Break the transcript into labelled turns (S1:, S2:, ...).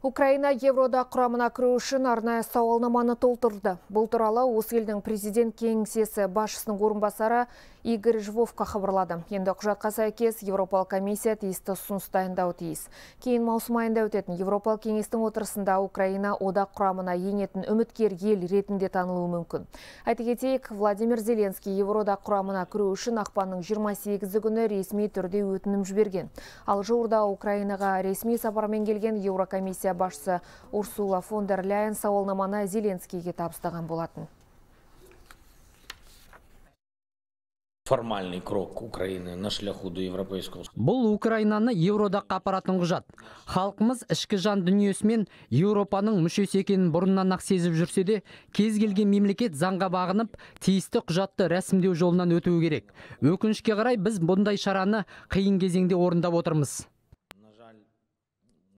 S1: Украина Еврода құрамына кіру үшін арнайы сауалнаманы толтырды. Бұл туралы осы елдің президент кеңсесі басшысының орынбасары Игорь Жвовқа хабарлады. Енді құжатқа сәйкес Европалық комиссия тиісті ұсыныс дайындауы тиіс. Кейін маусым айында өтетін Европалық кеңестің отырысында Украина одақ құрамына енетін үміткер ел ретінде танылуы мүмкін. Айта кетейік, Владимир Зеленский Еврода құрамына кіру үшін ақпанның 28 күні ресми түрде өтінім жіберген. Ал жуырда Украинаға ресми сапармен келген Еврокомиссия басшысы Урсула фон дер Ляйен сауалнаманы Зеленскийге табыстаған болатын.
S2: формальный крок Украины на шляху до европейского
S3: Бұл Украинаны Евродаққа апаратын құжат. Халқымыз ішкі жан дүниесімен Еуропаның мүшесі екенін бұрыннан ақ сезіп жүрсе де, кез келген мемлекет заңға бағынып, тиісті құжатты рәсімдеу жолынан өтуі керек. Өкінішке қарай біз бұндай шараны қиын кезеңде орындап отырмыз.